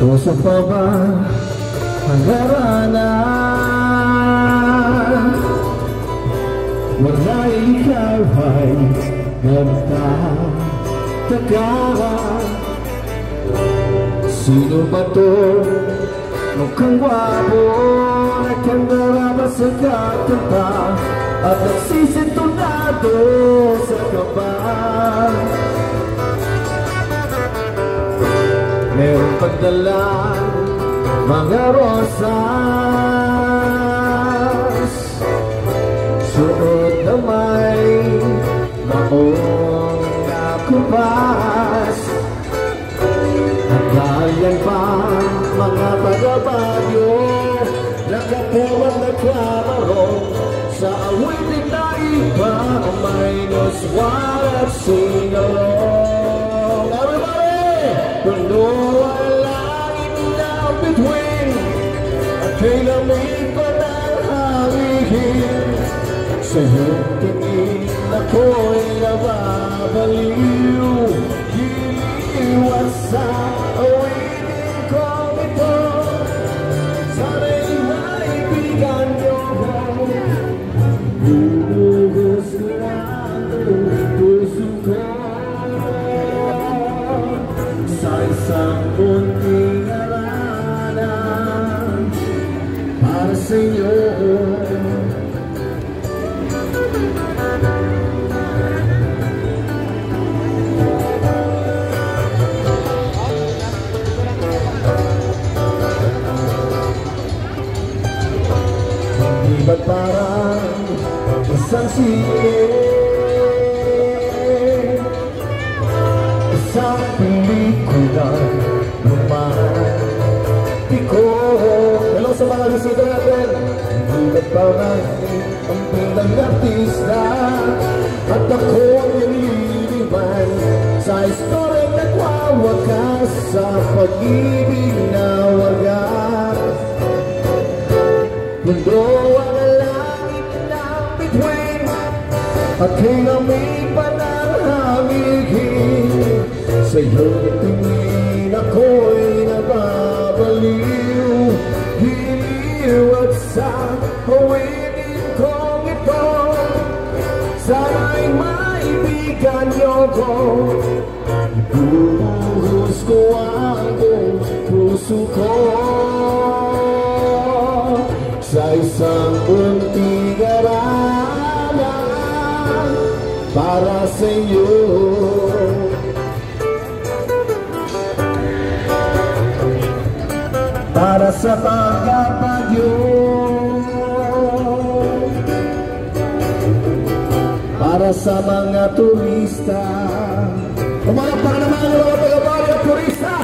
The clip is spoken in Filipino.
Puso pa ba ang haranan? Wala ikaw ay nagtataka Sino ba to? Mukhang gwapo Nagkandarama sa kakanta At nagsisintunado sa pagdalan mga rosas. Suot na may maong nakupas At bayan pa mga taga-bagyo Nakapuman na klamaro Sa awitin na iba Minus one at between kailan may panahalihin Sa iyong tingin ako'y nababaliw Giliw at Para sa inyo Di ba't parang isang siye Isang pelikula sa mga bisita natin Di ba't parang ang bilang artista. At ako nililiman Sa istoryang nagwawakas Sa pag-ibig na wagas. Mundo ang langit na bituin At hinamig pa ng hangigin Sa iyong tingin hawitin kong ito Sana'y maibigan niyo ko Ibubuhos ko ang buong puso ko sa isang para sa iyo. Para sa Para sa mga turista. Umarap pa naman yung mga taga-bali at turista